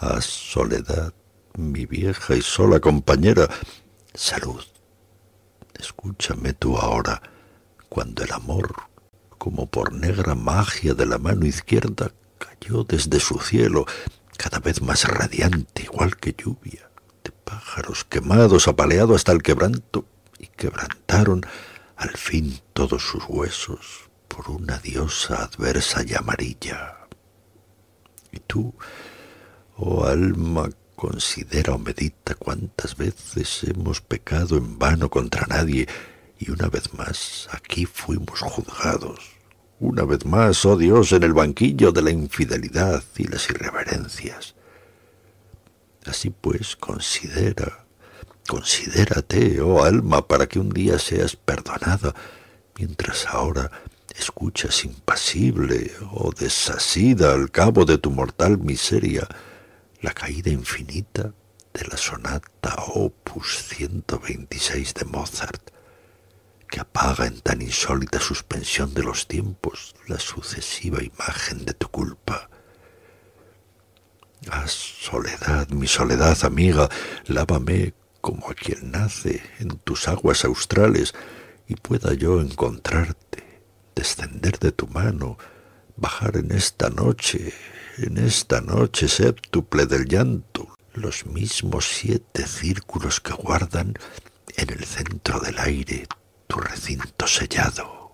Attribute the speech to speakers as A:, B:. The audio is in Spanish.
A: Ah, soledad, mi vieja y sola compañera, salud. Escúchame tú ahora, cuando el amor, como por negra magia de la mano izquierda, cayó desde su cielo, cada vez más radiante, igual que lluvia, de pájaros quemados, apaleado hasta el quebranto, y quebrantaron al fin todos sus huesos por una diosa adversa y amarilla. Y tú, oh alma, considera o medita cuántas veces hemos pecado en vano contra nadie, y una vez más aquí fuimos juzgados. Una vez más, oh Dios, en el banquillo de la infidelidad y las irreverencias. Así pues, considera, considérate, oh alma, para que un día seas perdonada, mientras ahora escuchas impasible o desasida al cabo de tu mortal miseria la caída infinita de la sonata opus 126 de Mozart, que apaga en tan insólita suspensión de los tiempos la sucesiva imagen de tu culpa. Ah, soledad, mi soledad amiga, lávame como a quien nace en tus aguas australes y pueda yo encontrarte descender de tu mano, bajar en esta noche, en esta noche séptuple del llanto, los mismos siete círculos que guardan en el centro del aire tu recinto sellado.